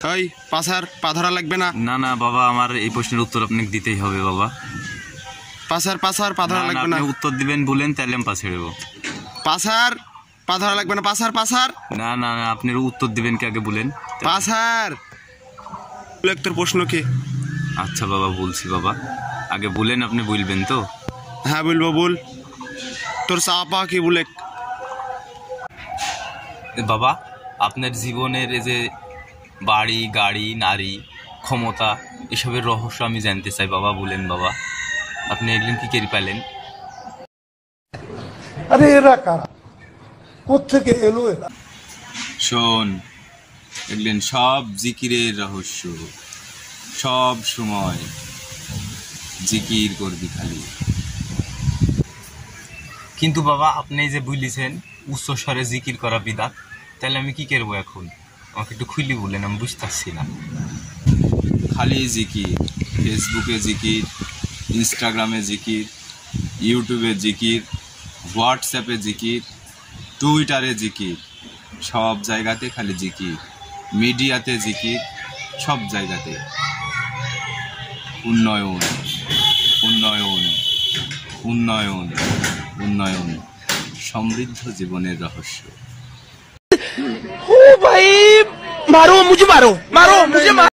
ওই পাছার পা ধরা লাগবে না। না না বাবা আমার এই প্রশ্নের উত্তর আপনাকে দিতেই হবে বাবা। পাছার পাছার পা ধরা লাগবে না। আপনি উত্তর দিবেন বলেন তাহলে আমি পাশে দেবো পাছার পা ধরা লাগবে না। পাছার পাছার না না না আপনি উত্তর দিবেন কি আগে বলেন। পাছার তোর প্রশ্ন কি? আচ্ছা বাবা বলছি বাবা। আগে বলেন আপনি বলবেন তো। হ্যাঁ বলব বল। তোর চা পা কি বলে? বাবা আপনার জীবনের এই যে বাড়ি গাড়ি নারী ক্ষমতা এসবের রহস্য আমি জানতে চাই। বাবা বলেন বাবা আপনি এগুলো কি কেরি পেলেন? আরে এরা কারা? কোথেকে এলো এরা? শোন এগুলেন সব জিকিরের রহস্য সব সময় জিকির করবি খালি। কিন্তু বাবা আপনি যে বুঝলিছেন উচ্চ স্বরে জিকির করা বিদাত তাহলে আমি কি করব এখন? আমাকে একটু খুলি বললেন আমি বুঝতেছি না। খালি জিকির ফেসবুকে জিকির ইনস্টাগ্রামে জিকির ইউটিউবে জিকির হোয়াটসঅ্যাপে জিকির টুইটারে জিকির সব জায়গাতে খালি জিকির মিডিয়াতে জিকির সব জায়গাতে। উন্নয়ন উন্নয়ন উন্নয়ন উন্নয়ন সমৃদ্ধ জীবনের রহস্য। ও ভাই! मारो मुझे मारो मारो मुझे मारो